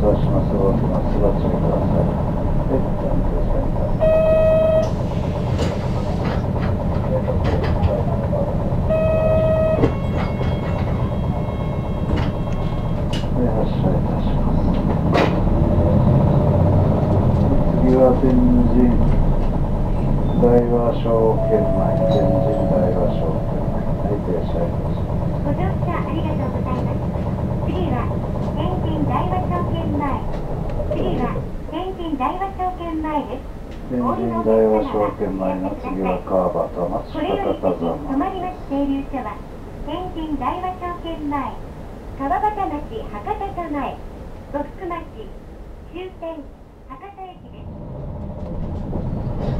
車いたします。動きます。ご注意ください。はい、暫定センター。はい、発車いたします。次は天神大和証券前、天神大和証券前。はい、停車いたします。ご乗車ありがとうございます。次は大和証券前。次は天神大和証券前です。天神大和証券前の次は川端町これより博多次止ま。ります停留所は天神大和証券前、川端町博多座前、呉服町終点博多駅です。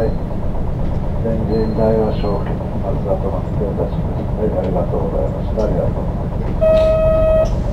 はい。天神大和証券、まずは止まっていたします。はい、ありがとうございました。ありがとうございます。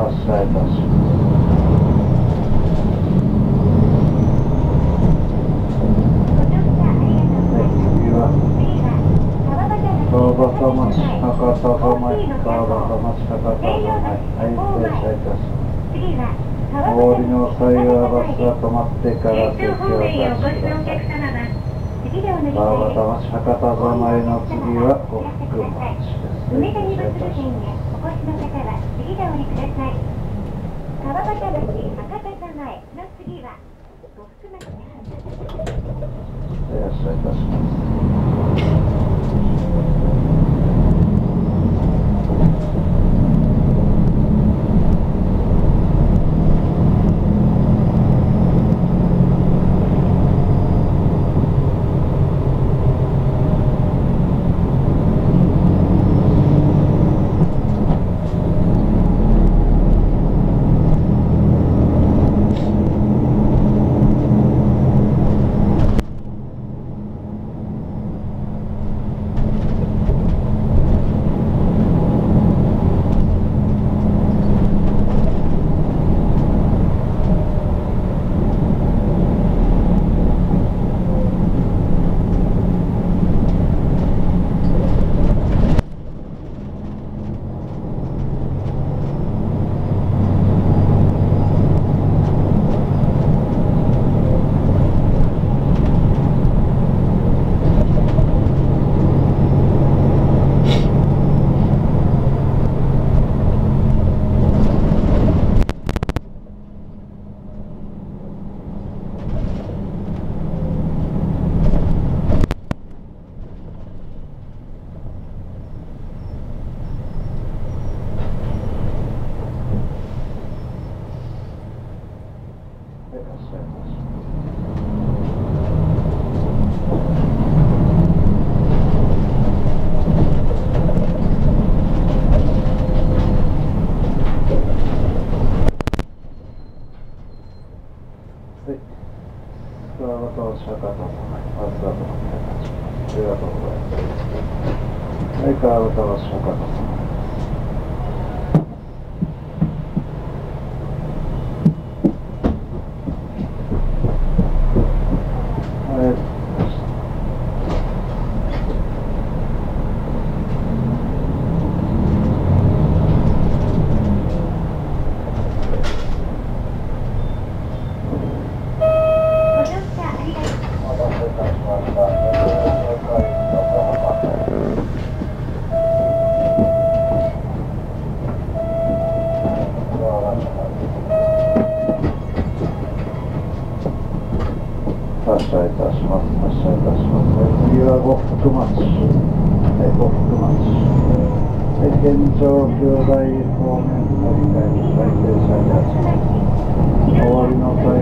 発車いたします。ご乗車ありがとうございます。はい、次は次は川端町博多座前、川端町博多座前。はい、停車いたします。次はお降りの際はバスが止まってから席を出しください。客様は次でお乗り川換え端町博多座前の次は呉服町です。梅谷停車いたしバス付近へお越しの方は次でお降りください。川端町博多座前の次は呉服町です。いらっしゃいたします。川端町博多座前、バスが止まっていたします。ありがとうございます。はい、川端町博多座前。はい。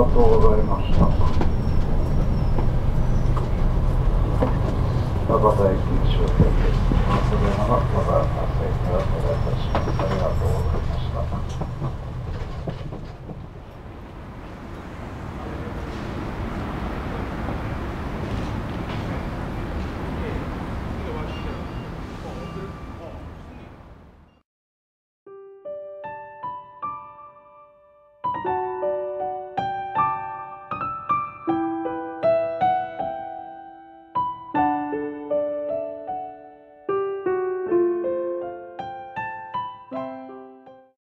がとうございました。駅です。